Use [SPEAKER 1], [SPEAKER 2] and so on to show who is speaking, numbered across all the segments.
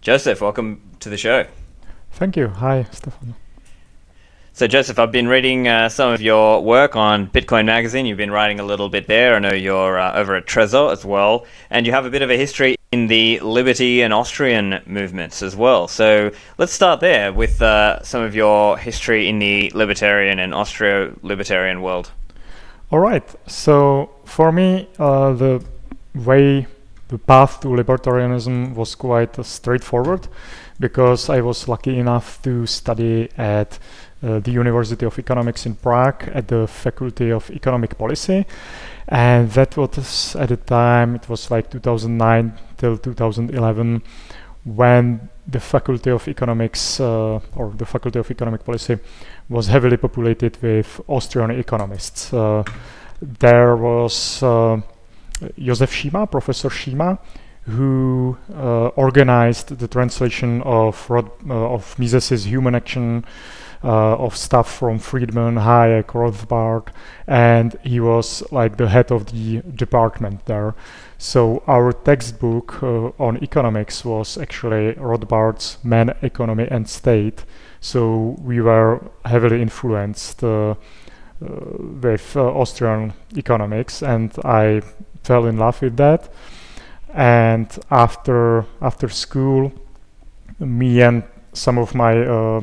[SPEAKER 1] Josef, welcome to the show.
[SPEAKER 2] Thank you. Hi, Stephan.
[SPEAKER 1] So, Josef, I've been reading uh, some of your work on Bitcoin Magazine. You've been writing a little bit there. I know you're uh, over at Trezor as well. And you have a bit of a history in the Liberty and Austrian movements as well. So, let's start there with uh, some of your history in the libertarian and Austro libertarian world.
[SPEAKER 2] All right. So, for me, uh, the way, the path to libertarianism was quite straightforward because I was lucky enough to study at uh, the University of Economics in Prague at the Faculty of Economic Policy. And that was at the time, it was like 2009 till 2011, when the Faculty of Economics uh, or the Faculty of Economic Policy was heavily populated with Austrian economists. Uh, there was uh, Josef Šíma, Professor Šíma, who uh, organized the translation of, Rod, uh, of Mises's Human Action uh, of stuff from Friedman, Hayek, Rothbard, and he was like the head of the department there. So our textbook uh, on economics was actually Rothbard's Man, Economy and State. So we were heavily influenced uh, uh with Austrian economics, and I fell in love with that. And after after school, me and some of my uh,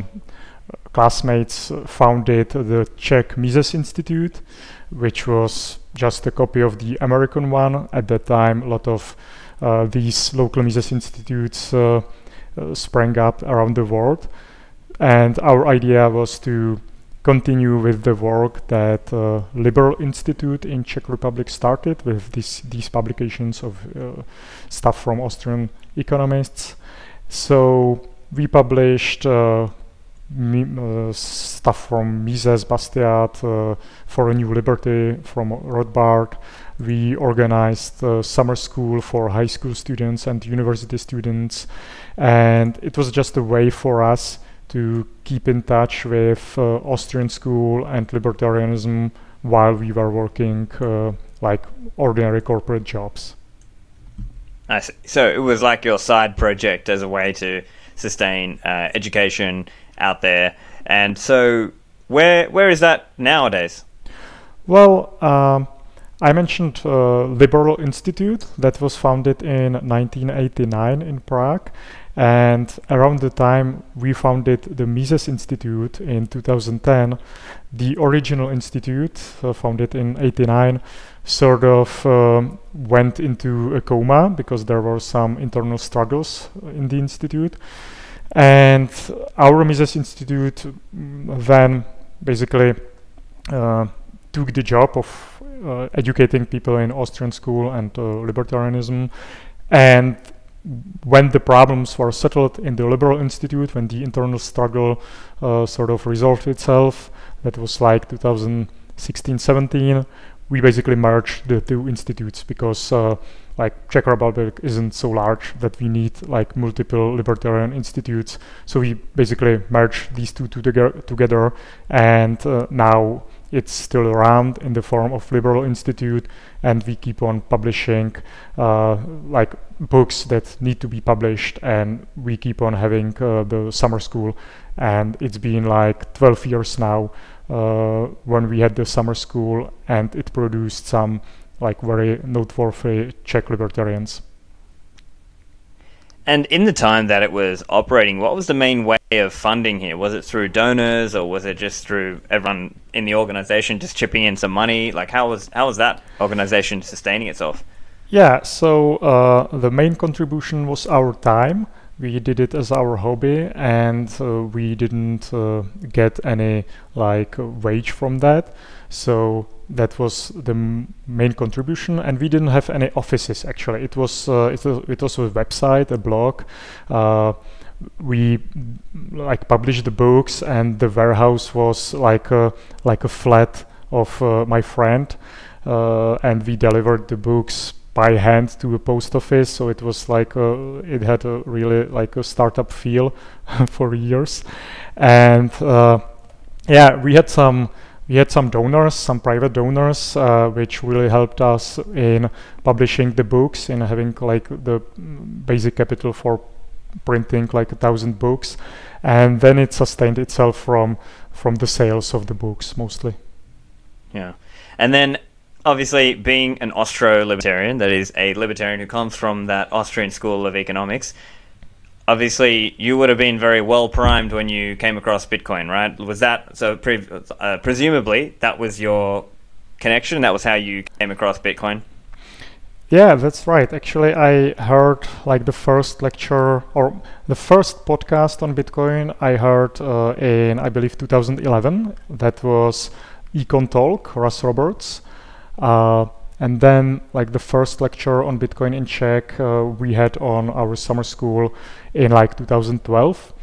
[SPEAKER 2] classmates founded the Czech Mises Institute, which was just a copy of the American one. At that time, a lot of uh, these local Mises institutes uh, uh, sprang up around the world. And our idea was to continue with the work that uh, Liberal Institute in Czech Republic started with this, these publications of uh, stuff from Austrian economists. So we published uh, uh, stuff from Mises, Bastiat, uh, for a New Liberty from Rothbard. We organized a summer school for high school students and university students, and it was just a way for us to keep in touch with uh, Austrian school and libertarianism while we were working uh, like ordinary corporate jobs.
[SPEAKER 1] I see. So it was like your side project as a way to sustain uh, education out there. And so, where where is that nowadays?
[SPEAKER 2] Well, um, I mentioned uh, Liberal Institute that was founded in 1989 in Prague, and around the time we founded the Mises Institute in 2010, the original institute, uh, founded in 89, sort of um, went into a coma because there were some internal struggles in the institute. And our Mises Institute then basically uh, took the job of uh, educating people in Austrian school and uh, libertarianism. And when the problems were settled in the Liberal Institute, when the internal struggle uh, sort of resolved itself, that was like 2016 17, we basically merged the two institutes because uh, like Czech Republic isn't so large that we need like multiple libertarian institutes. So we basically merged these two together, together and uh, now it's still around in the form of Liberal Institute and we keep on publishing uh, like books that need to be published and we keep on having uh, the summer school and it's been like 12 years now uh, when we had the summer school and it produced some like very noteworthy Czech libertarians.
[SPEAKER 1] And in the time that it was operating, what was the main way of funding here? Was it through donors, or was it just through everyone in the organization just chipping in some money? Like, how was how was that organization sustaining itself?
[SPEAKER 2] Yeah, so uh, the main contribution was our time. We did it as our hobby, and uh, we didn't uh, get any like wage from that. So that was the main contribution. And we didn't have any offices actually. It was uh, it, was, it was a website a blog. Uh, we like published the books and the warehouse was like a like a flat of uh, my friend. Uh, and we delivered the books by hand to a post office. So it was like a, it had a really like a startup feel for years. And uh, yeah we had some we had some donors, some private donors, uh, which really helped us in publishing the books and having like the basic capital for printing like a thousand books, and then it sustained itself from from the sales of the books mostly.
[SPEAKER 1] Yeah, and then obviously being an Austro-libertarian, that is a libertarian who comes from that Austrian school of economics. Obviously, you would have been very well primed when you came across Bitcoin, right? Was that so? Pre- uh, presumably, that was your connection. That was how you came across Bitcoin.
[SPEAKER 2] Yeah, that's right. Actually, I heard like the first lecture or the first podcast on Bitcoin I heard uh, in I believe 2011. That was EconTalk, Russ Roberts. Uh, and then like the first lecture on Bitcoin in Czech uh, we had on our summer school in like 2012.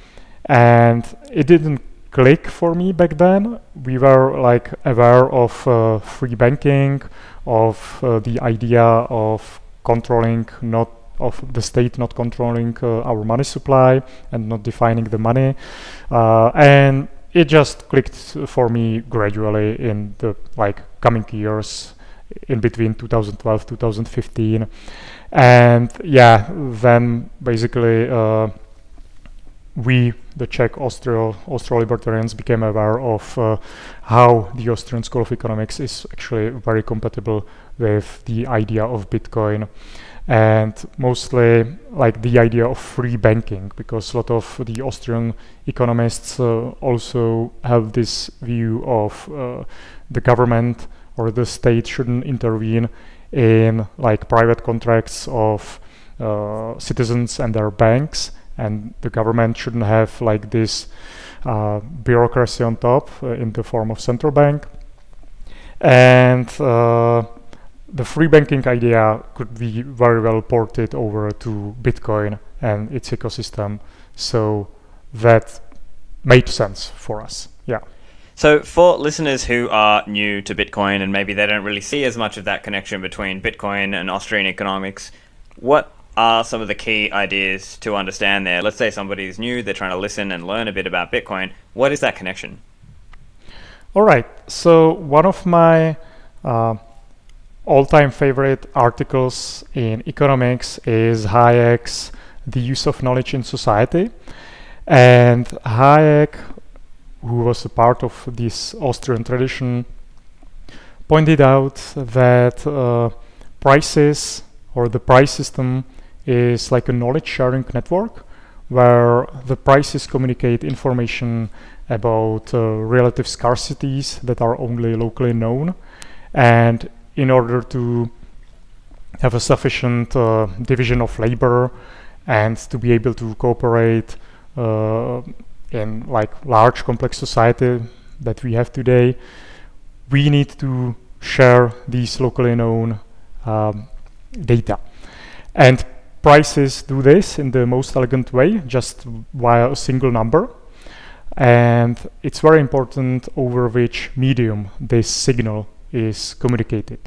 [SPEAKER 2] And it didn't click for me back then. We were like aware of uh, free banking, of uh, the idea of controlling not of the state not controlling uh, our money supply and not defining the money, uh, and it just clicked for me gradually in the like coming years in between 2012 2015 and yeah then basically uh, we, the Czech Austro, libertarians, became aware of uh, how the Austrian School of Economics is actually very compatible with the idea of Bitcoin. And mostly like the idea of free banking because a lot of the Austrian economists uh, also have this view of uh, the government or the state shouldn't intervene in like private contracts of uh, citizens and their banks and the government shouldn't have like this uh, bureaucracy on top uh, in the form of central bank. And uh, the free banking idea could be very well ported over to bitcoin and its ecosystem. So that made sense for us. Yeah
[SPEAKER 1] so, for listeners who are new to Bitcoin and maybe they don't really see as much of that connection between Bitcoin and Austrian economics, what are some of the key ideas to understand there? Let's say somebody is new, they're trying to listen and learn a bit about Bitcoin. What is that connection?
[SPEAKER 2] All right. So, one of my uh, all time favorite articles in economics is Hayek's The Use of Knowledge in Society. And Hayek, who was a part of this Austrian tradition, pointed out that uh, prices or the price system is like a knowledge sharing network where the prices communicate information about uh, relative scarcities that are only locally known. And in order to have a sufficient uh, division of labor and to be able to cooperate uh, in like large complex society that we have today we need to share these locally known um, data and prices do this in the most elegant way, just via a single number. And it's very important over which medium this signal is communicated.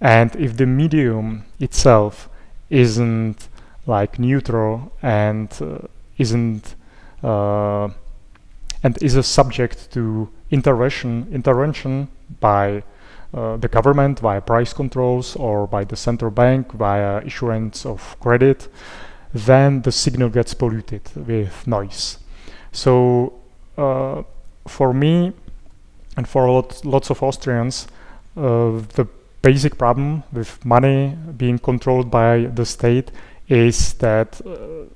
[SPEAKER 2] And if the medium itself isn't like neutral and uh, isn't uh, and is a subject to intervention intervention by uh, the government via price controls or by the central bank via issuance of credit, then the signal gets polluted with noise. So uh, for me and for lot, lots of Austrians, uh, the basic problem with money being controlled by the state is that uh,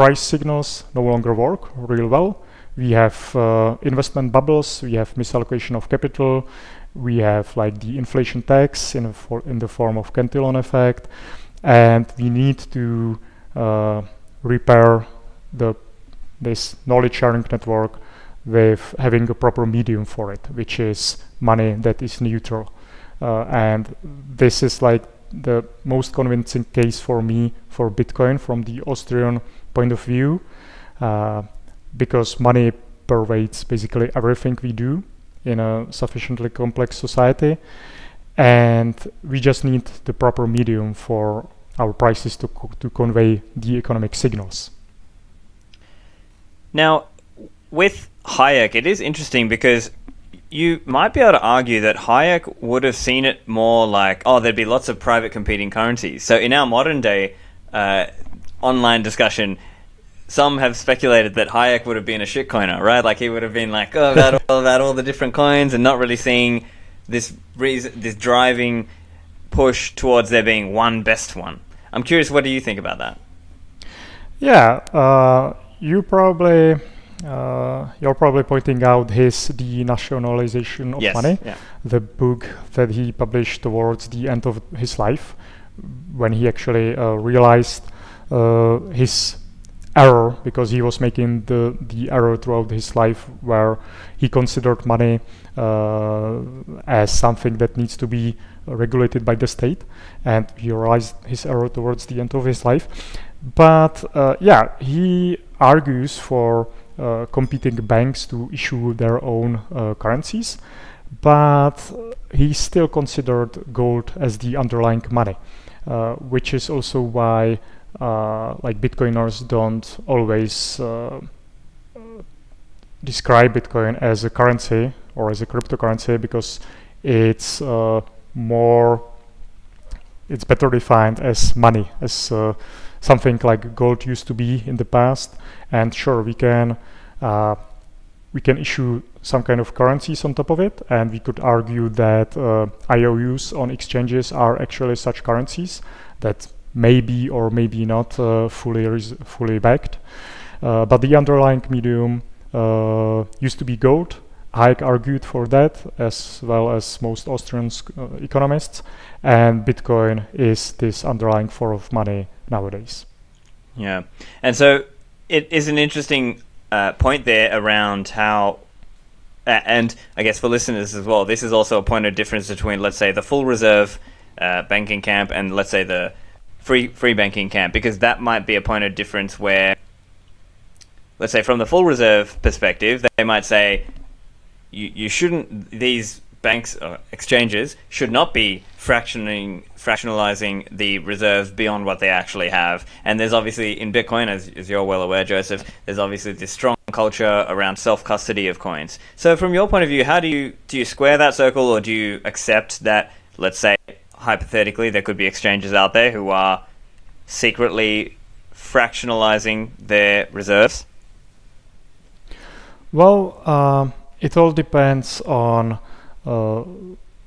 [SPEAKER 2] price signals no longer work real well. We have uh, investment bubbles, we have misallocation of capital, we have like the inflation tax in, in the form of Cantillon effect, and we need to uh, repair the this knowledge sharing network with having a proper medium for it, which is money that is neutral. Uh, and this is like the most convincing case for me for Bitcoin from the Austrian point of view, uh, because money pervades basically everything we do in a sufficiently complex society and we just need the proper medium for our prices to, co to convey the economic signals.
[SPEAKER 1] Now, with Hayek, it is interesting because you might be able to argue that Hayek would have seen it more like, oh, there'd be lots of private competing currencies. So in our modern day, uh, online discussion, some have speculated that Hayek would have been a shitcoiner, right? Like he would have been like, oh, about all, about all the different coins, and not really seeing this reason, this driving push towards there being one best one. I'm curious, what do you think about that?
[SPEAKER 2] Yeah, uh, you probably uh, you're probably pointing out his denationalization of
[SPEAKER 1] yes,
[SPEAKER 2] money,
[SPEAKER 1] yeah.
[SPEAKER 2] the book that he published towards the end of his life, when he actually uh, realized uh, his error because he was making the the error throughout his life where he considered money uh, as something that needs to be regulated by the state, and he realized his error towards the end of his life. But uh, yeah, he argues for competing banks to issue their own uh, currencies, but he still considered gold as the underlying money, uh, which is also why uh, like Bitcoiners don't always uh, describe Bitcoin as a currency or as a cryptocurrency because it's more it's better defined as money as something like gold used to be in the past. And sure, we can uh, we can issue some kind of currencies on top of it, and we could argue that uh, IOUs on exchanges are actually such currencies that maybe or maybe not uh, fully fully backed. Uh, but the underlying medium uh, used to be gold. Hayek argued for that, as well as most Austrian uh, economists, and Bitcoin is this underlying form of money nowadays.
[SPEAKER 1] Yeah, and so it is an interesting uh, point there around how, uh, and I guess for listeners as well, this is also a point of difference between, let's say, the full reserve uh, banking camp and let's say the free free banking camp, because that might be a point of difference where, let's say, from the full reserve perspective, they might say, you you shouldn't these banks or exchanges should not be fractioning fractionalizing the reserves beyond what they actually have. And there's obviously in Bitcoin, as, as you're well aware, Josef, there's obviously this strong culture around self custody of coins. So from your point of view, how do you do you square that circle, or do you accept that, let's say, hypothetically, there could be exchanges out there who are secretly fractionalizing their reserves?
[SPEAKER 2] Well, um, it all depends on uh,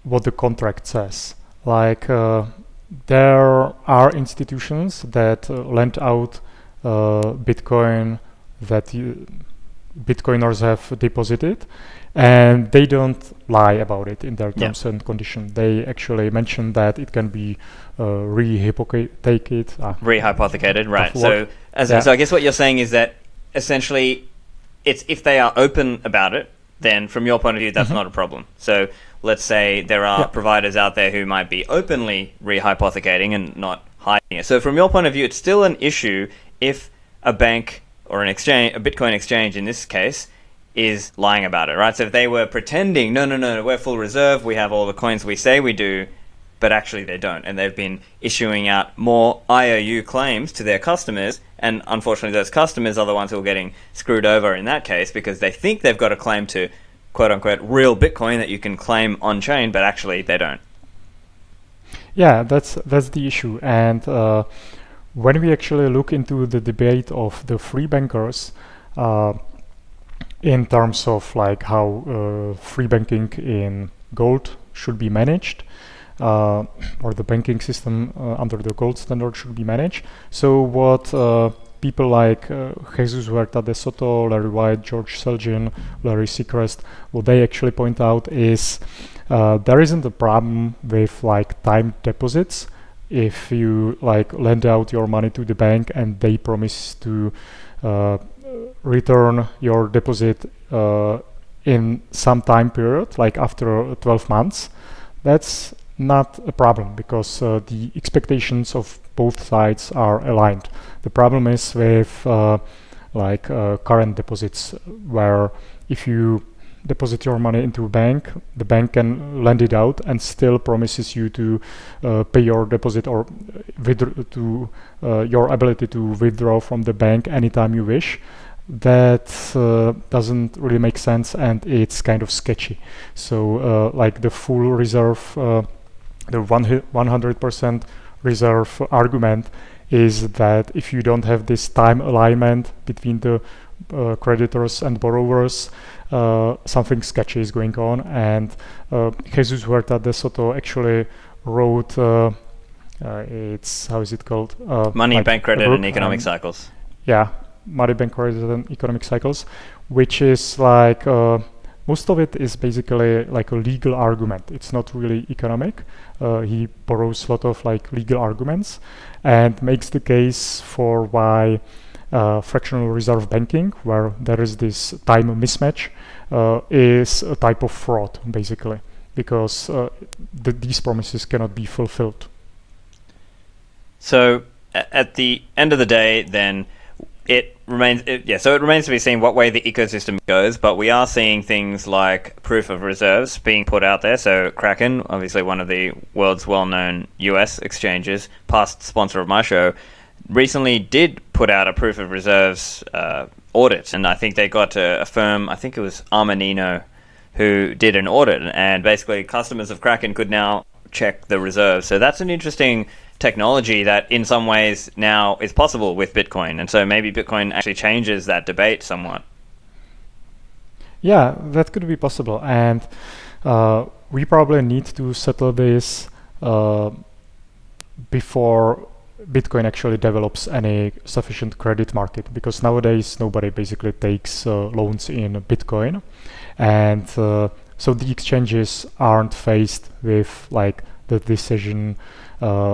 [SPEAKER 2] what the contract says. Like uh, there are institutions that uh, lend out Bitcoin that you, Bitcoiners have deposited, and they don't lie about it in their terms yeah. and conditions. They actually mention that it can be uh, rehypothecated.
[SPEAKER 1] Uh, rehypothecated, right? So, as yeah. so I guess what you're saying is that essentially, it's if they are open about it, then from your point of view, that's mm-hmm. not a problem. So let's say there are providers out there who might be openly rehypothecating and not hiding it. So from your point of view, it's still an issue if a bank or an exchange, a Bitcoin exchange in this case, is lying about it, right? So if they were pretending, no, no, no, we're full reserve, we have all the coins we say we do, but actually they don't, and they've been issuing out more IOU claims to their customers, and unfortunately those customers are the ones who are getting screwed over in that case because they think they've got a claim to quote unquote real Bitcoin that you can claim on chain, but actually they don't.
[SPEAKER 2] Yeah, that's that's the issue. And uh, when we actually look into the debate of the free bankers, uh, in terms of like how uh, free banking in gold should be managed, uh, or the banking system uh, under the gold standard should be managed. So what uh, people like uh, Jesus Huerta de Soto, Larry White, George Selgin, Larry Sechrest, what they actually point out is uh, there isn't a problem with like time deposits if you like lend out your money to the bank and they promise to uh, return your deposit uh, in some time period, like after 12 months. That's not a problem because uh, the expectations of both sides are aligned. The problem is with uh, like uh, current deposits where if you deposit your money into a bank, the bank can lend it out and still promises you to uh, pay your deposit or to uh, your ability to withdraw from the bank anytime you wish. That uh, doesn't really make sense and it's kind of sketchy. So, uh, like the full reserve, the 100% reserve argument is that if you don't have this time alignment between the uh, creditors and borrowers, uh, something sketchy is going on. And uh, Jesus Huerta de Soto actually wrote, uh, uh, it's, how is it called?
[SPEAKER 1] Money, like Bank Credit, and Economic Cycles.
[SPEAKER 2] Yeah, Money, Bank Credit, and Economic Cycles, which is like, most of it is basically like a legal argument. It's not really economic. Uh, he borrows a lot of like legal arguments and makes the case for why uh, fractional reserve banking, where there is this time mismatch, uh, is a type of fraud, basically, because uh, the, these promises cannot be fulfilled.
[SPEAKER 1] So, at the end of the day, then it remains it, yeah so it remains to be seen what way the ecosystem goes but we are seeing things like proof of reserves being put out there. So kraken obviously one of the world's well-known us exchanges past sponsor of my show recently did put out a proof of reserves uh, audit. And i think they got a, a firm i think it was armanino who did an audit. And basically customers of kraken could now check the reserves. So that's an interesting technology that in some ways now is possible with Bitcoin. And so maybe Bitcoin actually changes that debate somewhat.
[SPEAKER 2] Yeah, that could be possible. And uh, we probably need to settle this uh, before Bitcoin actually develops any sufficient credit market because nowadays nobody basically takes uh, loans in Bitcoin. And uh, so the exchanges aren't faced with like the decision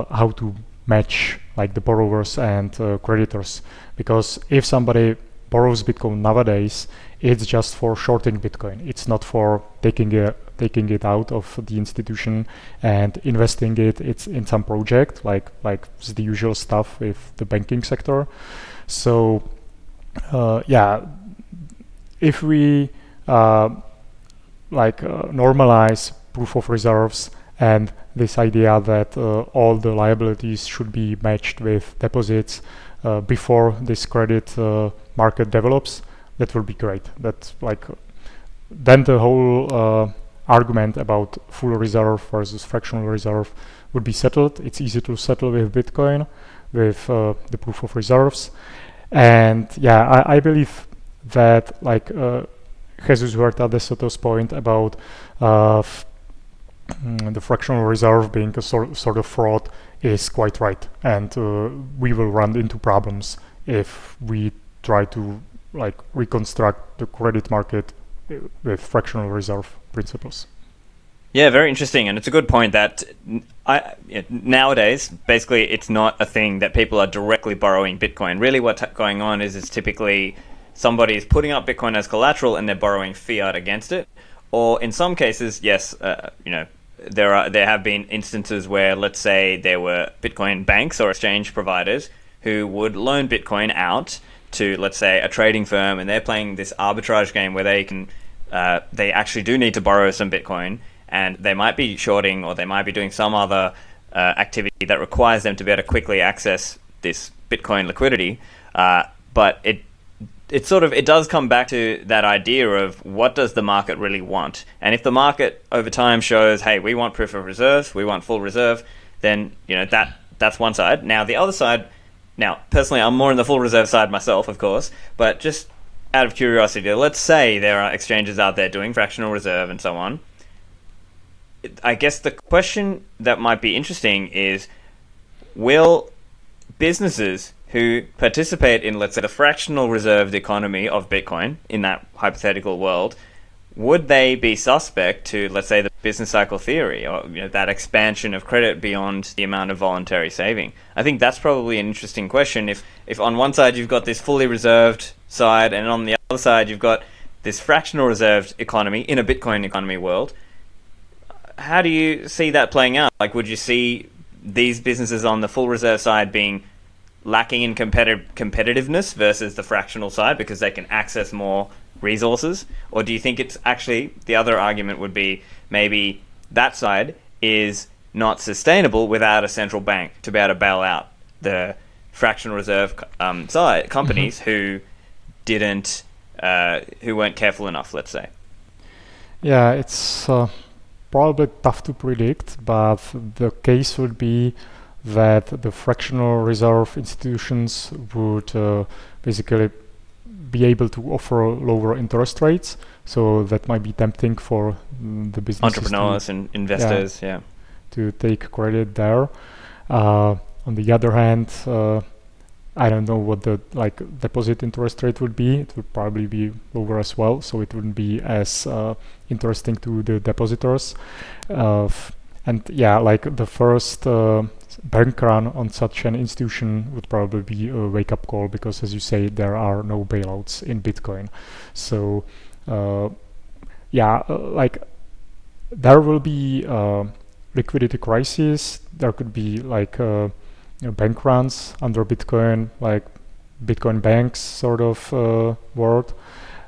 [SPEAKER 2] how to match like the borrowers and uh, creditors. Because if somebody borrows bitcoin nowadays it's just for shorting bitcoin. It's not for taking it taking it out of the institution and investing it it's in some project like like the usual stuff with the banking sector. So uh, yeah if we uh, like uh, normalize proof of reserves and this idea that uh, all the liabilities should be matched with deposits uh, before this credit uh, market develops, that will be great. That like then the whole argument about full reserve versus fractional reserve would be settled. It's easy to settle with Bitcoin with uh, the proof of reserves. And yeah, I, I believe that like uh, Jesus Huerta de Soto's point about uh, Mm, the fractional reserve being a sort, sort of fraud is quite right. And uh, we will run into problems if we try to like reconstruct the credit market uh, with fractional reserve principles.
[SPEAKER 1] Yeah very interesting. And it's a good point that I, nowadays basically it's not a thing that people are directly borrowing bitcoin. Really what's going on is it's typically somebody is putting up bitcoin as collateral and they're borrowing fiat against it. Or in some cases yes uh, you know there are there have been instances where let's say there were Bitcoin banks or exchange providers who would loan Bitcoin out to let's say a trading firm, and they're playing this arbitrage game where they can uh, they actually do need to borrow some Bitcoin, and they might be shorting or they might be doing some other uh, activity that requires them to be able to quickly access this Bitcoin liquidity. Uh, but it it sort of it does come back to that idea of what does the market really want? And if the market over time shows hey we want proof of reserves we want full reserve then you know that that's one side. Now the other side now personally i'm more in the full reserve side myself of course but just out of curiosity let's say there are exchanges out there doing fractional reserve and so on. I guess the question that might be interesting is will businesses who participate in, let's say, the fractional reserved economy of Bitcoin in that hypothetical world, would they be suspect to, let's say, the business cycle theory or you know, that expansion of credit beyond the amount of voluntary saving? I think that's probably an interesting question. If, if on one side you've got this fully reserved side, and on the other side you've got this fractional reserved economy in a Bitcoin economy world, how do you see that playing out? Like, would you see these businesses on the full reserve side being lacking in competitive competitiveness versus the fractional side because they can access more resources? Or do you think it's actually the other argument would be maybe that side is not sustainable without a central bank to be able to bail out the fractional reserve um, side companies mm-hmm. who didn't uh, who weren't careful enough, let's say.
[SPEAKER 2] Yeah, it's uh, probably tough to predict, but the case would be that the fractional reserve institutions would uh, basically be able to offer lower interest rates. So that might be tempting for mm, the business
[SPEAKER 1] entrepreneurs to, and investors. Yeah, yeah,
[SPEAKER 2] to take credit there. Uh, on the other hand, uh, I don't know what the like deposit interest rate would be. It would probably be lower as well, so it wouldn't be as uh, interesting to the depositors. Uh, and yeah, like the first uh, bank run on such an institution would probably be a wake up call because, as you say, there are no bailouts in Bitcoin. So, uh, yeah, uh, like there will be uh, liquidity crisis. There could be like uh, you know, bank runs under Bitcoin, like Bitcoin banks sort of uh, world.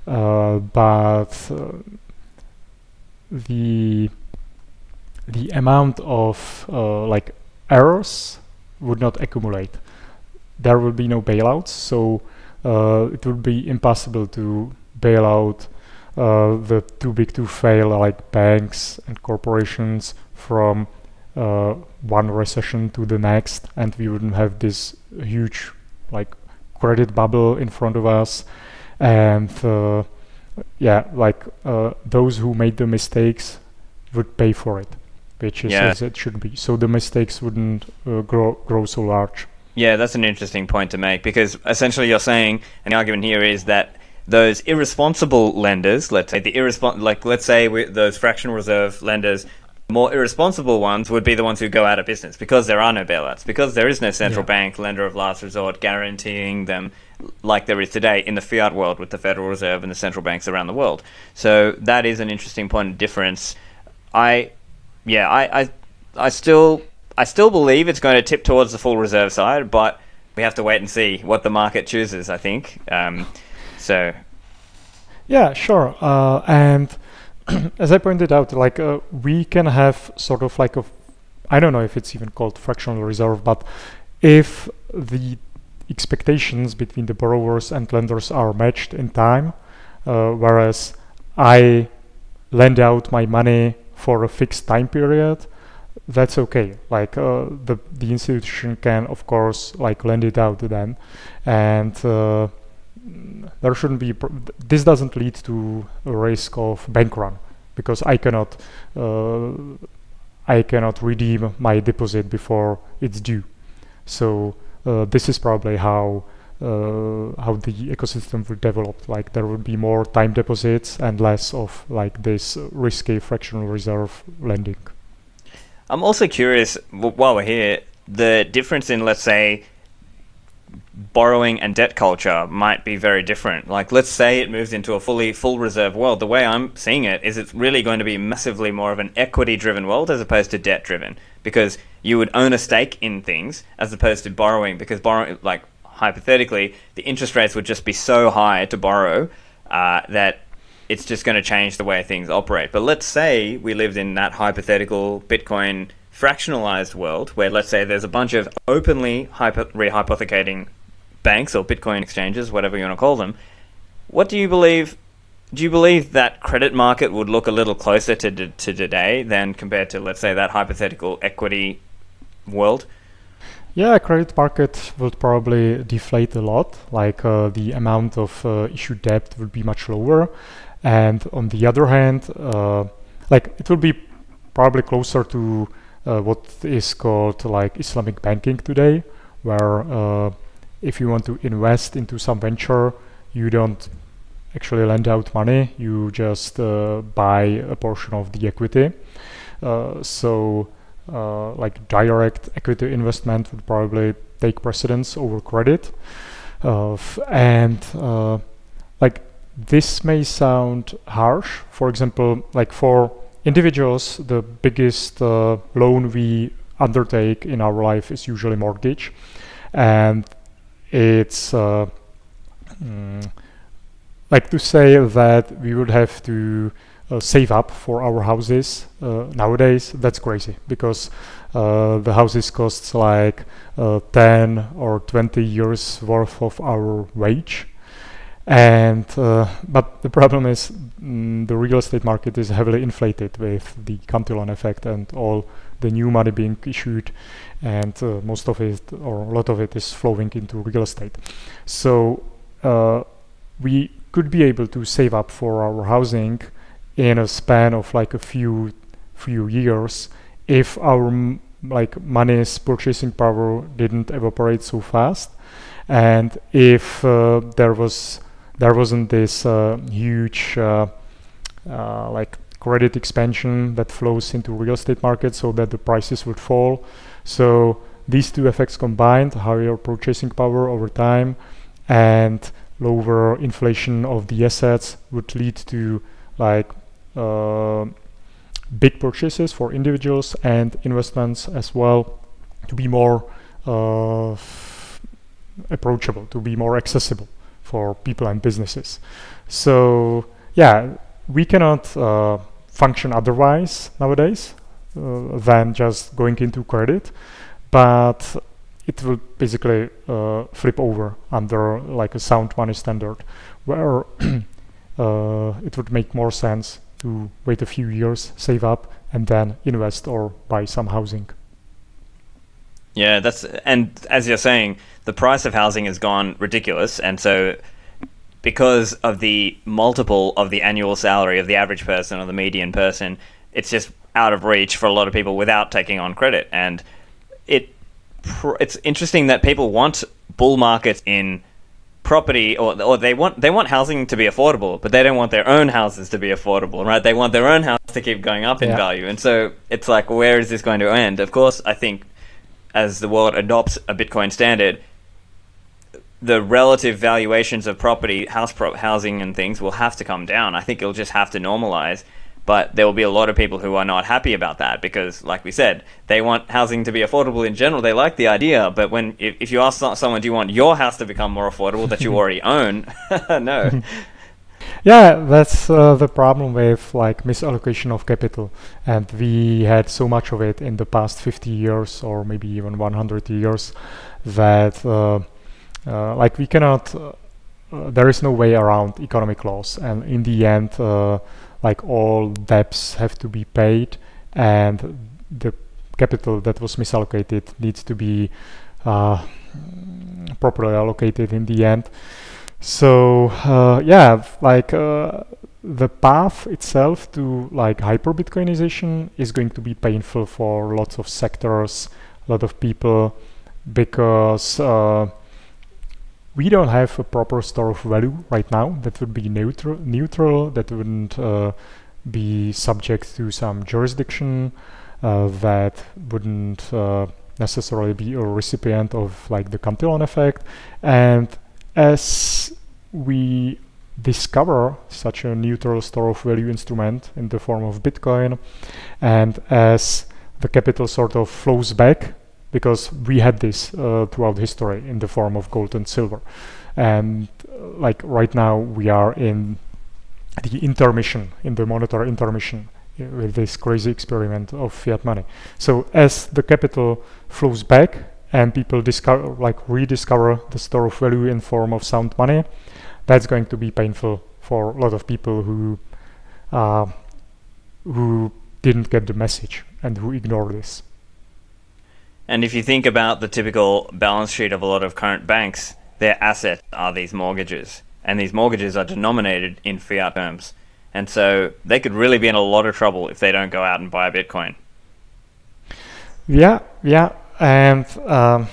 [SPEAKER 2] Uh, but the the amount of like errors would not accumulate. There will be no bailouts, so uh, it would be impossible to bail out uh, the too big to fail like banks and corporations from uh, one recession to the next, and we wouldn't have this huge like credit bubble in front of us, and uh, yeah, like uh, those who made the mistakes would pay for it which is yeah. as it should be. So the mistakes wouldn't uh, grow grow so large.
[SPEAKER 1] Yeah, that's an interesting point to make because essentially you're saying, and the argument here is that those irresponsible lenders, let's say the irrespon- like let's say those fractional reserve lenders, more irresponsible ones would be the ones who go out of business because there are no bailouts, because there is no central yeah. bank lender of last resort guaranteeing them like there is today in the fiat world with the Federal Reserve and the central banks around the world. So that is an interesting point of difference. I yeah, I, I, I still, I still believe it's going to tip towards the full reserve side, but we have to wait and see what the market chooses. I think. Um, so.
[SPEAKER 2] Yeah, sure. Uh, and as I pointed out, like uh, we can have sort of like a, I don't know if it's even called fractional reserve, but if the expectations between the borrowers and lenders are matched in time, uh, whereas I lend out my money for a fixed time period, that's okay. Like uh, the the institution can of course like lend it out then, and uh, there shouldn't be. this doesn't lead to a risk of bank run because I cannot uh, I cannot redeem my deposit before it's due. So uh, this is probably how uh, how the ecosystem will develop. Like there will be more time deposits and less of like this risky fractional reserve lending.
[SPEAKER 1] I'm also curious while we're here, the difference in let's say borrowing and debt culture might be very different. Like let's say it moves into a fully full reserve world. The way I'm seeing it is it's really going to be massively more of an equity driven world as opposed to debt driven because you would own a stake in things as opposed to borrowing because borrowing like hypothetically, the interest rates would just be so high to borrow uh, that it's just going to change the way things operate. But let's say we lived in that hypothetical Bitcoin fractionalized world where, let's say, there's a bunch of openly hypo- rehypothecating banks or Bitcoin exchanges, whatever you want to call them. What do you believe? Do you believe that credit market would look a little closer to, to today than compared to, let's say, that hypothetical equity world?
[SPEAKER 2] Yeah, credit market would probably deflate a lot. Like uh, the amount of uh, issued debt would be much lower, and on the other hand, uh, like it will be probably closer to uh, what is called like Islamic banking today, where uh, if you want to invest into some venture, you don't actually lend out money; you just uh, buy a portion of the equity. so uh, like direct equity investment would probably take precedence over credit. Uh, and uh, like this may sound harsh. For example, like for individuals, the biggest uh, loan we undertake in our life is usually mortgage, and it's uh, mm, like to say that we would have to save up for our houses uh, nowadays. That's crazy because uh, the houses costs like 10 or 20 years worth of our wage. And uh, but the problem is mm, the real estate market is heavily inflated with the Cantillon effect and all the new money being issued. And uh, most of it or a lot of it is flowing into real estate. So uh, we could be able to save up for our housing in a span of like a few few years if our like money's purchasing power didn't evaporate so fast and if uh, there was there wasn't this uh, huge uh, uh, like credit expansion that flows into real estate market so that the prices would fall. So these two effects combined, higher purchasing power over time and lower inflation of the assets would lead to like big purchases for individuals and investments as well to be more uh, approachable, to be more accessible for people and businesses. So yeah, we cannot uh, function otherwise nowadays uh, than just going into credit, but it will basically uh, flip over under like a sound money standard, where uh, it would make more sense to wait a few years, save up, and then invest or buy some housing.
[SPEAKER 1] Yeah, that's and as you're saying, the price of housing has gone ridiculous, and so because of the multiple of the annual salary of the average person or the median person, it's just out of reach for a lot of people without taking on credit. And it it's interesting that people want bull markets in property or, or they want they want housing to be affordable but they don't want their own houses to be affordable right they want their own house to keep going up in yeah. value and so it's like where is this going to end of course i think as the world adopts a bitcoin standard the relative valuations of property, house pro- housing, and things will have to come down. I think it'll just have to normalize. But there will be a lot of people who are not happy about that because, like we said, they want housing to be affordable in general. They like the idea, but when if, if you ask someone, "Do you want your house to become more affordable that you already own?" no.
[SPEAKER 2] Yeah, that's uh, the problem with like misallocation of capital, and we had so much of it in the past 50 years or maybe even 100 years that. Uh, uh, like we cannot, uh, uh, there is no way around economic loss, and in the end, like all debts have to be paid, and the capital that was misallocated needs to be properly allocated in the end. So uh, yeah, like uh, the path itself to like hyper Bitcoinization is going to be painful for lots of sectors, a lot of people, because uh, we don't have a proper store of value right now that would be neutral, neutral that wouldn't uh, be subject to some jurisdiction, uh, that wouldn't uh, necessarily be a recipient of like the Cantillon effect. And as we discover such a neutral store of value instrument in the form of Bitcoin, and as the capital sort of flows back because we had this uh, throughout history in the form of gold and silver. And uh, like right now, we are in the intermission, in the monetary intermission uh, with this crazy experiment of fiat money. So as the capital flows back and people discover, like rediscover the store of value in form of sound money, that's going to be painful for a lot of people who uh, who didn't get the message and who ignore this.
[SPEAKER 1] And if you think about the typical balance sheet of a lot of current banks, their assets are these mortgages. And these mortgages are denominated in fiat terms. And so they could really be in a lot of trouble if they don't go out and buy a Bitcoin.
[SPEAKER 2] Yeah, yeah. And um,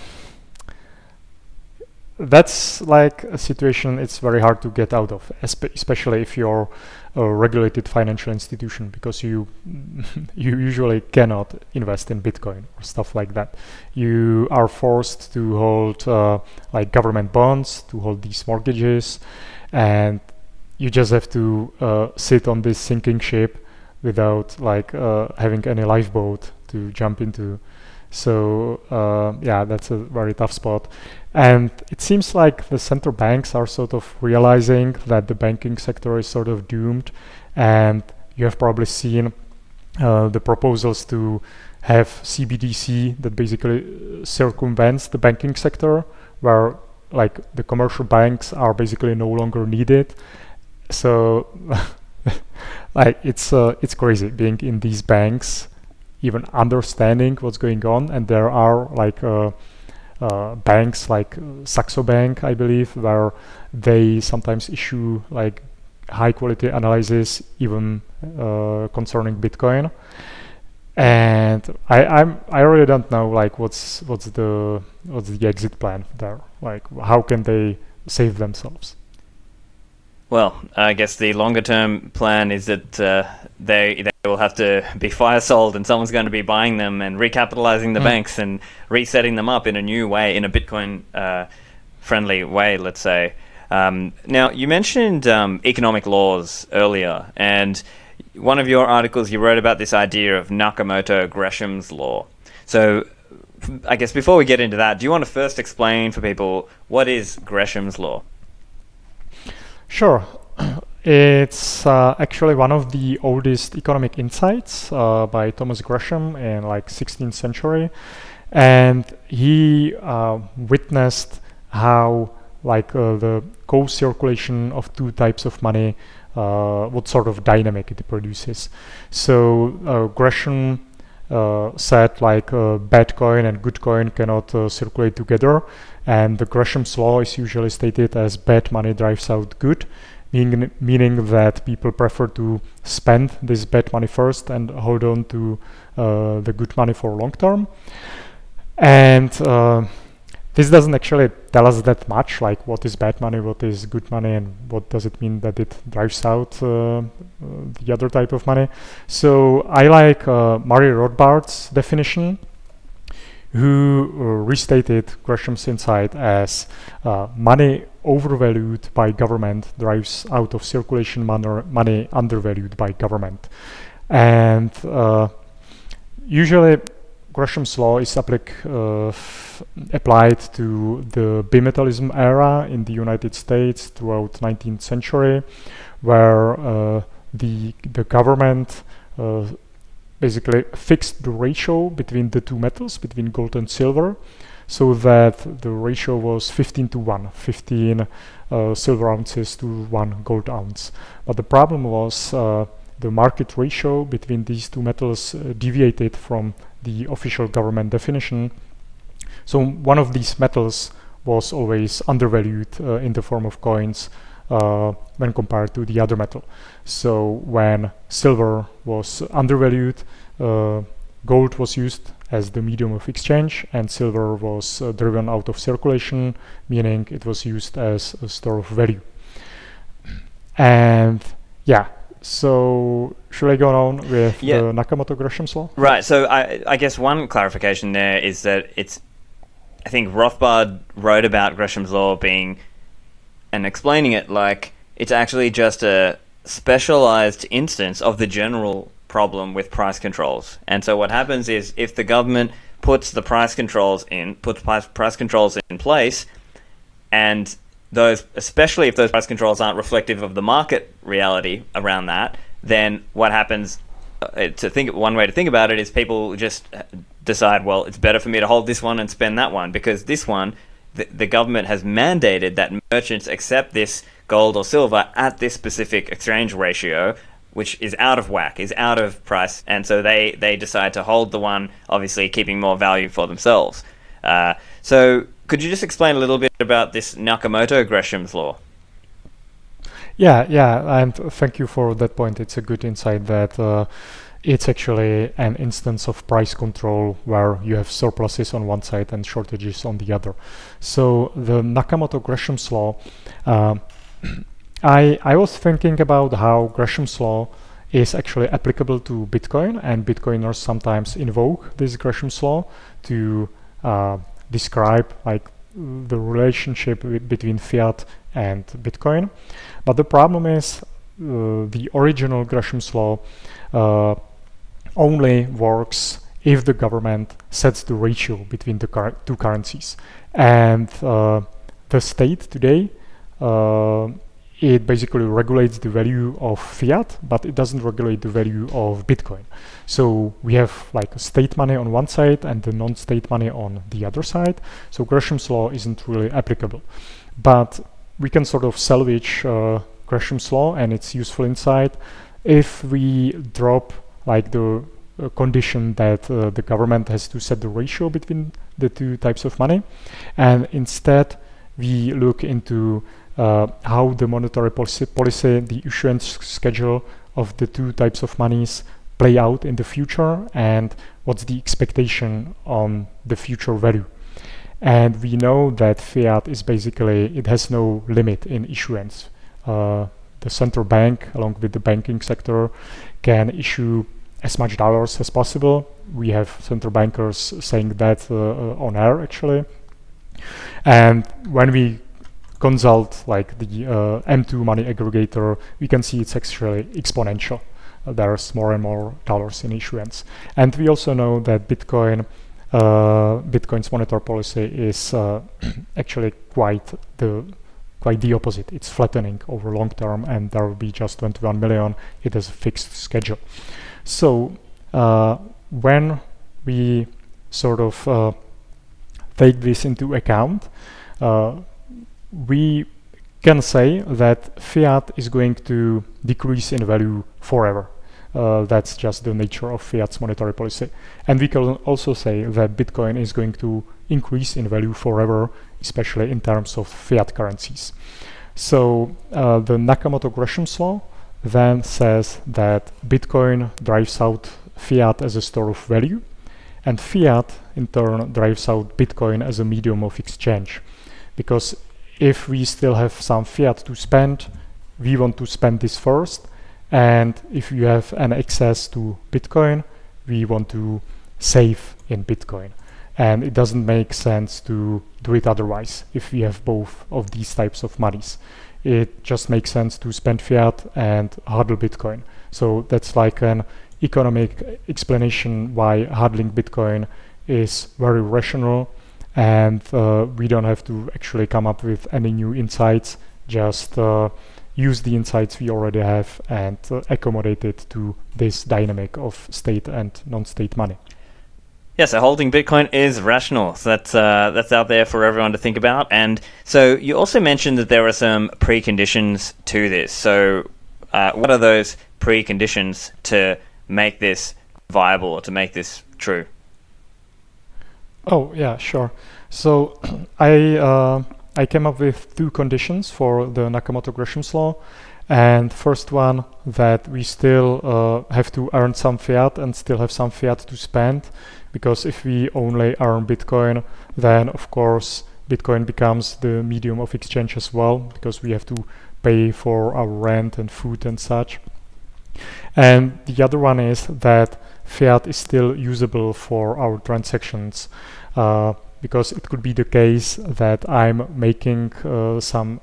[SPEAKER 2] that's like a situation it's very hard to get out of, especially if you're a regulated financial institution because you you usually cannot invest in Bitcoin or stuff like that. You are forced to hold uh, like government bonds, to hold these mortgages, and you just have to uh, sit on this sinking ship without like uh, having any lifeboat to jump into. So uh, yeah, that's a very tough spot. And it seems like the central banks are sort of realizing that the banking sector is sort of doomed. And you have probably seen uh, the proposals to have CBDC that basically circumvents the banking sector, where like the commercial banks are basically no longer needed. So like it's uh, it's crazy being in these banks, even understanding what's going on, and there are like uh, uh, banks like Saxo Bank, I believe, where they sometimes issue like high quality analysis even uh, concerning Bitcoin. And I, I'm I really don't know like what's what's the what's the exit plan there. Like how can they save themselves?
[SPEAKER 1] Well, I guess the longer term plan is that uh, they they will have to be fire sold, and someone's going to be buying them and recapitalizing the mm. banks and resetting them up in a new way, in a Bitcoin uh, friendly way, let's say. Um, now, you mentioned um, economic laws earlier, and one of your articles you wrote about this idea of Nakamoto Gresham's law. So, I guess before we get into that, do you want to first explain for people what is Gresham's law?
[SPEAKER 2] Sure. It's uh, actually one of the oldest economic insights uh, by Thomas Gresham in like 16th century, and he uh, witnessed how like uh, the co-circulation of two types of money, uh, what sort of dynamic it produces. So uh, Gresham said like bad coin and good coin cannot circulate together, and the Gresham's law is usually stated as bad money drives out good, meaning, meaning that people prefer to spend this bad money first and hold on to uh, the good money for long term. And uh, this doesn't actually tell us that much, like what is bad money, what is good money, and what does it mean that it drives out uh, the other type of money. So I like uh, Murray Rothbard's definition who uh, restated Gresham's insight as uh, money overvalued by government drives out of circulation money undervalued by government. And uh, usually Gresham's law is applic uh, applied to the bimetallism era in the United States throughout 19th century, where uh, the, the government uh, basically fixed the ratio between the two metals, between gold and silver, so that the ratio was 15 to 1, 15 uh, silver ounces to 1 gold ounce. But the problem was uh, the market ratio between these two metals uh, deviated from the official government definition. So one of these metals was always undervalued uh, in the form of coins uh, when compared to the other metal. So when silver was undervalued, uh, gold was used as the medium of exchange and silver was uh, driven out of circulation, meaning it was used as a store of value. And yeah, so should I go on with yeah. the Nakamoto Gresham's law?
[SPEAKER 1] Right. So I, I guess one clarification there is that it's I think Rothbard wrote about Gresham's law being and explaining it like it's actually just a specialized instance of the general problem with price controls. And so what happens is if the government puts the price controls in, puts price controls in place, and those, especially if those price controls aren't reflective of the market reality around that, then what happens? Uh, to think one way to think about it is people just decide, well, it's better for me to hold this one and spend that one because this one the, government has mandated that merchants accept this gold or silver at this specific exchange ratio which is out of whack, is out of price, and so they, they decide to hold the one, obviously keeping more value for themselves. Uh, so, could you just explain a little bit about this Nakamoto Gresham's law?
[SPEAKER 2] Yeah, yeah, and thank you for that point. It's a good insight that uh, it's actually an instance of price control where you have surpluses on one side and shortages on the other. So the Nakamoto Gresham's law, uh, I, I was thinking about how Gresham's law is actually applicable to Bitcoin, and Bitcoiners sometimes invoke this Gresham's law to uh, describe like the relationship between fiat and Bitcoin. But the problem is uh, the original Gresham's law uh, only works if the government sets the ratio between the two currencies. And uh, the state today uh, it basically regulates the value of fiat, but it doesn't regulate the value of Bitcoin. So we have like state money on one side and the non-state money on the other side. So Gresham's law isn't really applicable, but we can sort of salvage uh, Gresham's law and its useful insight if we drop like the uh, condition that uh, the government has to set the ratio between the two types of money and instead we look into uh, how the monetary policy, policy, the issuance schedule of the two types of monies play out in the future and what's the expectation on the future value. And we know that fiat is basically, it has no limit in issuance. Uh, the central bank, along with the banking sector, can issue as much dollars as possible. We have central bankers saying that uh, uh on air actually. And when we consult like the uh, M2 money aggregator, we can see it's actually exponential. Uh, there's more and more dollars in issuance. And we also know that Bitcoin, uh, Bitcoin's monetary policy is uh, actually quite the quite the opposite. It's flattening over long term, and there will be just 21 million. It has a fixed schedule. So uh, when we sort of uh, take this into account, we can say that fiat is going to decrease in value forever. Uh, that's just the nature of fiat's monetary policy. And we can also say that Bitcoin is going to increase in value forever, especially in terms of fiat currencies. So uh, the Nakamoto-Gresham's law then says that Bitcoin drives out fiat as a store of value, and fiat in turn drives out Bitcoin as a medium of exchange. Because if we still have some fiat to spend, we want to spend this first. And if you have an access to Bitcoin, we want to save in Bitcoin. And it doesn't make sense to do it otherwise if we have both of these types of monies. It just makes sense to spend fiat and hodl Bitcoin. So that's like an economic explanation why hodling Bitcoin is very rational and uh, we don't have to actually come up with any new insights just uh, use the insights we already have and uh, accommodate it to this dynamic of state and non-state money
[SPEAKER 1] yeah, so holding Bitcoin is rational. So that's uh, that's out there for everyone to think about. And so you also mentioned that there are some preconditions to this. So uh, what are those preconditions to make this viable or to make this true?
[SPEAKER 2] Oh yeah, sure. So I uh, I came up with two conditions for the Nakamoto-Gresham's law, and first one that we still uh, have to earn some fiat and still have some fiat to spend, because if we only earn Bitcoin, then of course Bitcoin becomes the medium of exchange as well, because we have to pay for our rent and food and such. And the other one is that fiat is still usable for our transactions. Uh, because it could be the case that I'm making uh, some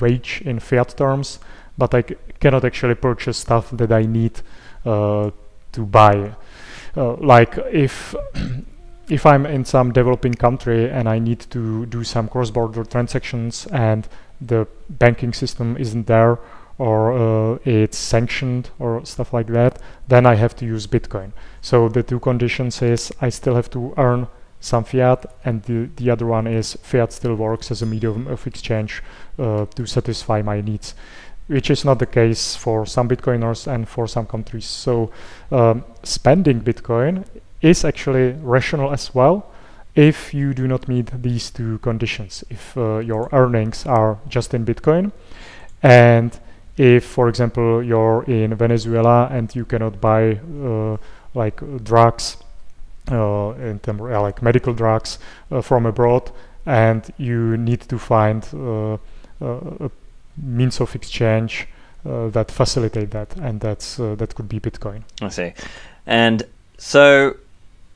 [SPEAKER 2] wage in fiat terms, but I cannot actually purchase stuff that I need uh, to buy. Uh, like if if I'm in some developing country and I need to do some cross-border transactions and the banking system isn't there or uh, it's sanctioned or stuff like that, then I have to use Bitcoin. So the two conditions is I still have to earn some fiat and the, the other one is fiat still works as a medium of exchange uh, to satisfy my needs which is not the case for some bitcoiners and for some countries. So um, spending bitcoin is actually rational as well if you do not meet these two conditions. If uh, your earnings are just in bitcoin and if for example you're in venezuela and you cannot buy uh, like drugs uh, in terms of, like medical drugs uh, from abroad, and you need to find uh, a means of exchange uh, that facilitate that, and that's uh, that could be Bitcoin.
[SPEAKER 1] I see, and so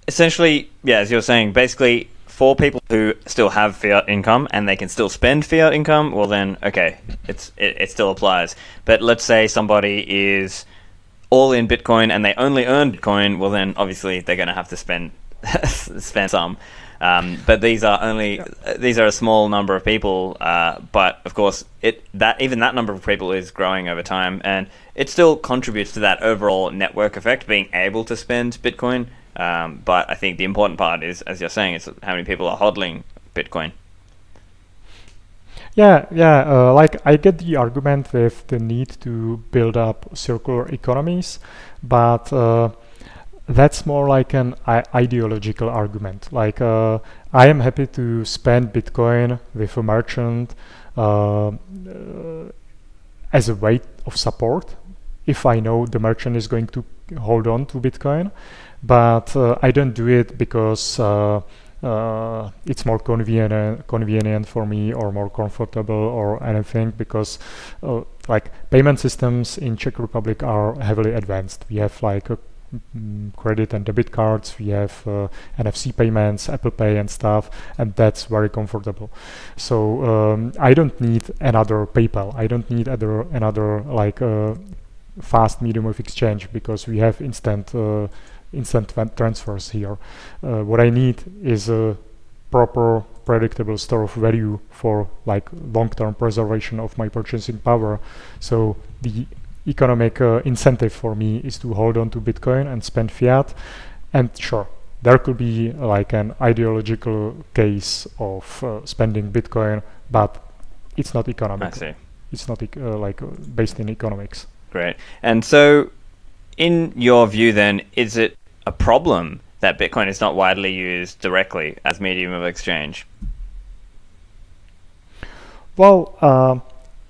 [SPEAKER 1] essentially, yeah, as you're saying, basically for people who still have fiat income and they can still spend fiat income, well then, okay, it's it, it, still applies. But let's say somebody is all in Bitcoin and they only earn Bitcoin, well then obviously they're going to have to spend spend some. Um, but these are only yeah. these are a small number of people. Uh, but of course, it that even that number of people is growing over time, and it still contributes to that overall network effect, being able to spend Bitcoin. Um, but I think the important part is, as you're saying, is how many people are hodling Bitcoin.
[SPEAKER 2] Yeah, yeah. Uh, like I get the argument with the need to build up circular economies, but uh, that's more like an ideological argument. Like uh, I am happy to spend Bitcoin with a merchant uh, uh, as a way of support if I know the merchant is going to hold on to Bitcoin, but uh, I don't do it because uh, it's more convenient convenient for me or more comfortable or anything because uh, like payment systems in Czech Republic are heavily advanced. We have like a credit and debit cards we have uh, nfc payments apple pay and stuff and that's very comfortable so um, i don't need another paypal i don't need other another like uh, fast medium of exchange because we have instant uh, instant transfers here. Uh, what I need is a proper predictable store of value for like long-term preservation of my purchasing power. So the economic uh, incentive for me is to hold on to Bitcoin and spend fiat. And sure, there could be like an ideological case of uh, spending Bitcoin, but it's not economic.
[SPEAKER 1] I see.
[SPEAKER 2] It's not uh, like uh, based in economics.
[SPEAKER 1] Great. And so, in your view, then, is it a problem that Bitcoin is not widely used directly as medium of exchange?
[SPEAKER 2] Well, uh,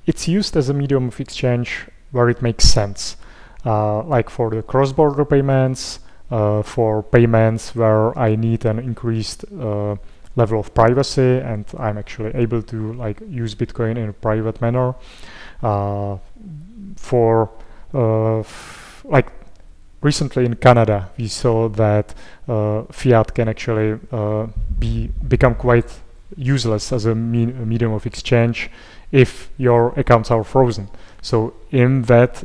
[SPEAKER 2] it's used as a medium of exchange where it makes sense, uh, like for the cross-border payments, uh, for payments where I need an increased uh, level of privacy and I'm actually able to like use Bitcoin in a private manner. Uh, for uh, like recently in Canada, we saw that uh, fiat can actually be become quite useless as a, me a, medium of exchange if your accounts are frozen. So in that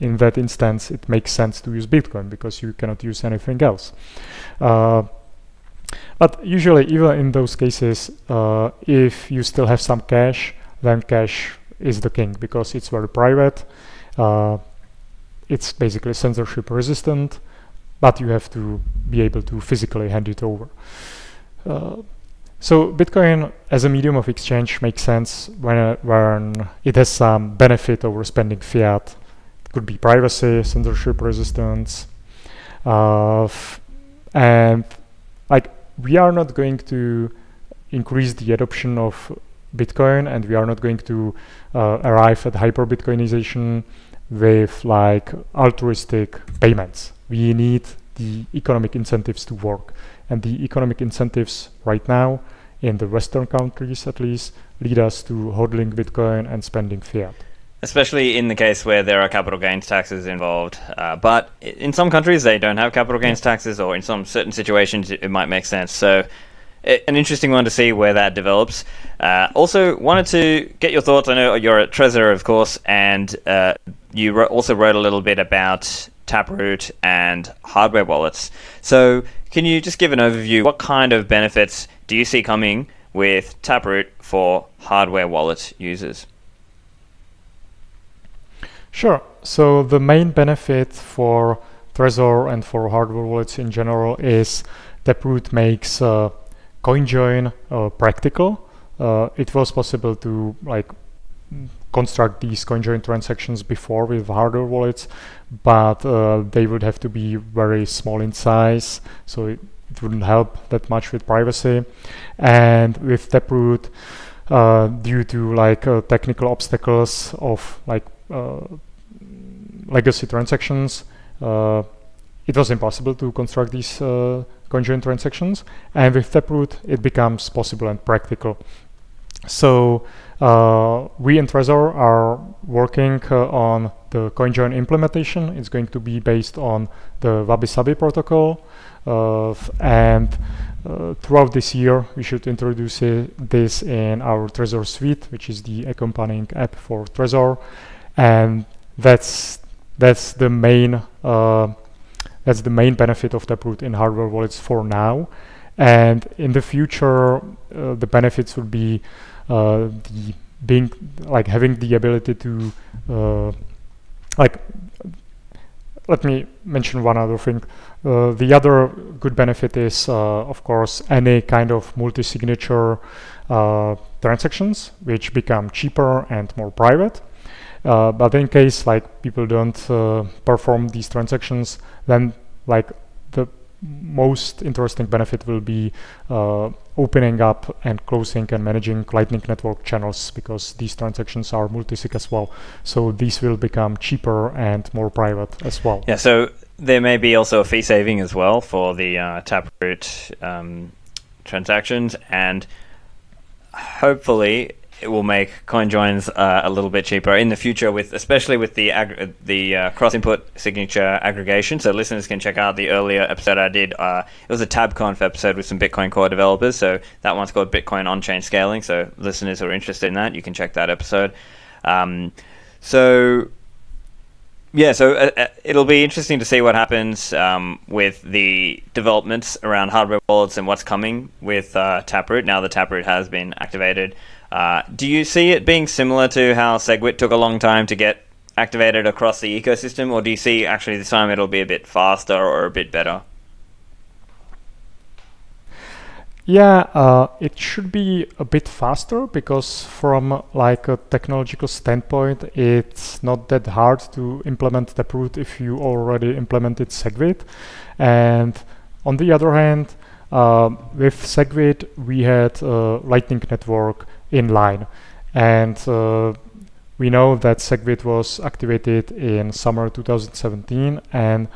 [SPEAKER 2] in that instance, it makes sense to use Bitcoin because you cannot use anything else. Uh, but usually, even in those cases, uh, if you still have some cash, then cash is the king because it's very private. Uh, it's basically censorship resistant, but you have to be able to physically hand it over. So Bitcoin as a medium of exchange makes sense when, uh, when it has some benefit over spending fiat. It could be privacy, censorship resistance, uh, and like we are not going to increase the adoption of Bitcoin, and we are not going to uh, arrive at hyper Bitcoinization with like altruistic payments. We need the economic incentives to work. And the economic incentives right now, in the Western countries at least, lead us to hodling Bitcoin and spending fiat.
[SPEAKER 1] Especially in the case where there are capital gains taxes involved. Uh, but in some countries, they don't have capital gains taxes, or in some certain situations, it, might make sense. So an interesting one to see where that develops. Uh, also, wanted to get your thoughts. I know you're at Trezor, of course, and uh, you also wrote a little bit about Taproot and hardware wallets. So, can you just give an overview? What kind of benefits do you see coming with Taproot for hardware wallet users?
[SPEAKER 2] Sure. So, the main benefit for Trezor and for hardware wallets in general is Taproot makes uh, CoinJoin uh, practical. Uh, it was possible to like construct these CoinJoin transactions before with hardware wallets, but uh, they would have to be very small in size, so it, it wouldn't help that much with privacy. And with Taproot, uh, due to like uh, technical obstacles of like uh, legacy transactions, it was impossible to construct these CoinJoin transactions. And with Taproot, it becomes possible and practical. So uh, we in Trezor are working uh, on the CoinJoin implementation. It's going to be based on the Wabi-Sabi protocol. And uh, throughout this year, we should introduce this in our Trezor suite, which is the accompanying app for Trezor. And that's that's the main uh, that's the main benefit of Taproot in hardware wallets for now. and in the future, uh, the benefits would be uh, the being like having the ability to uh, like let me mention one other thing. Uh, the other good benefit is, uh, of course, any kind of multi-signature uh, transactions, which become cheaper and more private. Uh, but in case like people don't uh, perform these transactions, then like most interesting benefit will be uh, opening up and closing and managing Lightning Network channels because these transactions are multi-sig as well. So these will become cheaper and more private as well.
[SPEAKER 1] Yeah, so there may be also a fee saving as well for the uh, Taproot um, transactions, and hopefully it will make coin joins uh, a little bit cheaper in the future with especially with the ag- the uh, cross input signature aggregation. So listeners can check out the earlier episode I did uh, it was a tabconf episode with some bitcoin core developers. So that one's called bitcoin on-chain scaling. So listeners who are interested in that you can check that episode. Um, so yeah, so uh, uh it'll be interesting to see what happens um, with the developments around hardware wallets and what's coming with uh, Taproot now the Taproot has been activated. Uh, do you see it being similar to how SegWit took a long time to get activated across the ecosystem, or do you see actually this time it'll be a bit faster or a bit better?
[SPEAKER 2] Yeah, uh, it should be a bit faster because from like a technological standpoint, it's not that hard to implement Taproot if you already implemented SegWit. And on the other hand, uh, with SegWit, we had a Lightning Network in line. And uh, we know that SegWit was activated in summer 2017 and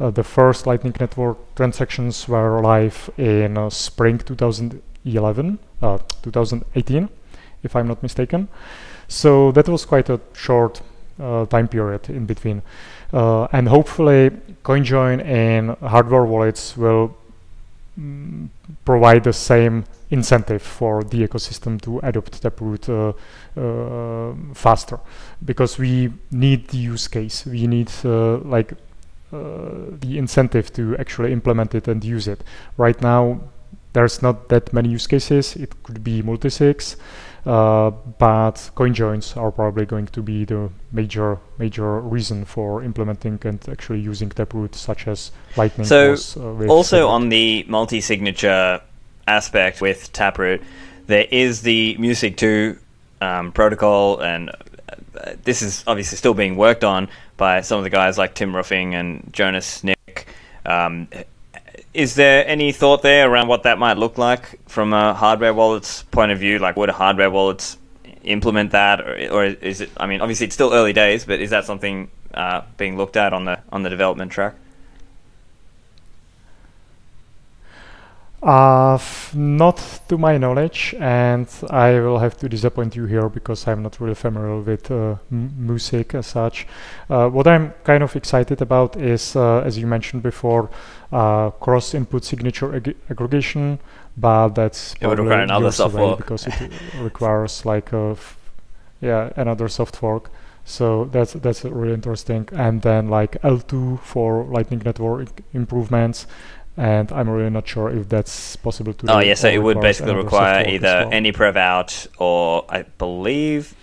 [SPEAKER 2] uh, the first Lightning Network transactions were live in uh, spring 2011, uh, 2018, if I'm not mistaken. So that was quite a short uh, time period in between. Uh, and hopefully CoinJoin and hardware wallets will mm, provide the same incentive for the ecosystem to adopt Taproot uh, uh, faster because we need the use case. We need uh, like uh, the incentive to actually implement it and use it. Right now, there's not that many use cases. It could be multi-sigs, uh, but coin joins are probably going to be the major major reason for implementing and actually using Taproot, such as Lightning.
[SPEAKER 1] So, was, uh, also on the multi-signature aspect with Taproot, there is the MuSig 2 um, protocol, and uh, this is obviously still being worked on by some of the guys like Tim Ruffing and Jonas Nick. Um, is there any thought there around what that might look like from a hardware wallet's point of view? Like, would a hardware wallets implement that, or, or is it? I mean, obviously it's still early days, but is that something uh, being looked at on the on the development track?
[SPEAKER 2] Uh, not to my knowledge, and I will have to disappoint you here because I'm not really familiar with uh, MuSig as such. Uh, what I'm kind of excited about is, uh, as you mentioned before, uh, cross-input signature ag aggregation, but that's
[SPEAKER 1] it would require another soft fork
[SPEAKER 2] because it requires like a yeah another soft fork. So that's that's really interesting. And then like L2 for Lightning Network improvements and I'm really not sure if that's possible to.
[SPEAKER 1] Oh yeah, so it would basically require either well. AnyPrevOut or I believe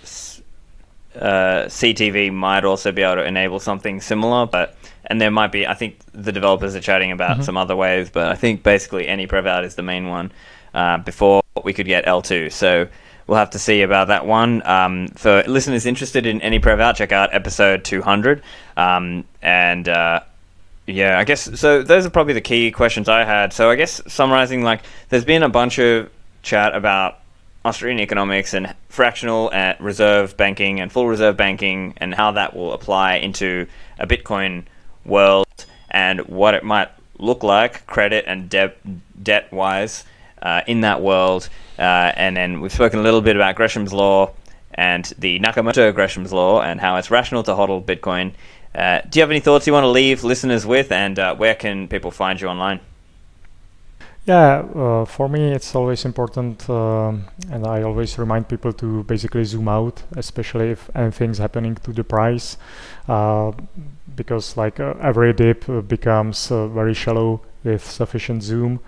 [SPEAKER 1] uh, CTV might also be able to enable something similar, but and there might be. I think the developers are chatting about mm-hmm. some other ways, but I think basically AnyPrevOut is the main one uh, before we could get L2. So we'll have to see about that one. Um, for listeners interested in AnyPrevOut, check out episode 200. Um, and uh, yeah, I guess so. Those are probably the key questions I had. So I guess summarizing, like, there's been a bunch of chat about Austrian economics and fractional and reserve banking and full reserve banking and how that will apply into a Bitcoin world and what it might look like credit and debt debt wise uh, in that world. Uh, and then we've spoken a little bit about Gresham's law and the Nakamoto Gresham's law and how it's rational to hodl Bitcoin uh, do you have any thoughts you want to leave listeners with, and uh, where can people find you online?
[SPEAKER 2] Yeah, uh, for me it's always important, um, and I always remind people to basically zoom out, especially if anything's happening to the price, uh, because like uh, every dip becomes very shallow with sufficient zoom.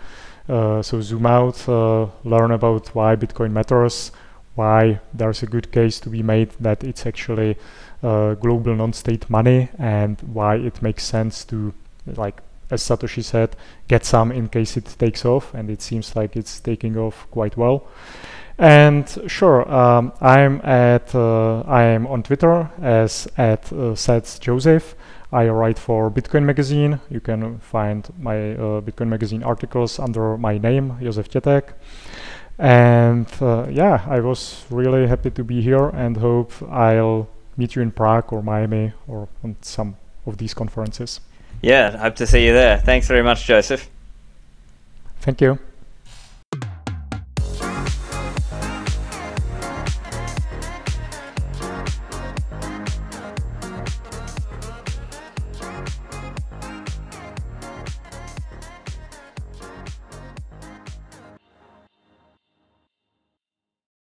[SPEAKER 2] Uh, so zoom out, uh, learn about why Bitcoin matters, why there's a good case to be made that it's actually uh, global non-state money, and why it makes sense to, like as Satoshi said, get some in case it takes off, and it seems like it's taking off quite well. And sure, um, I'm at uh, I'm on Twitter as at uh, Sats Joseph. I write for Bitcoin Magazine. You can find my uh, Bitcoin Magazine articles under my name, Josef Tětek. And uh, yeah, I was really happy to be here and hope I'll meet you in Prague or Miami or on some of these conferences.
[SPEAKER 1] Yeah, hope to see you there. Thanks very much, Josef.
[SPEAKER 2] Thank you.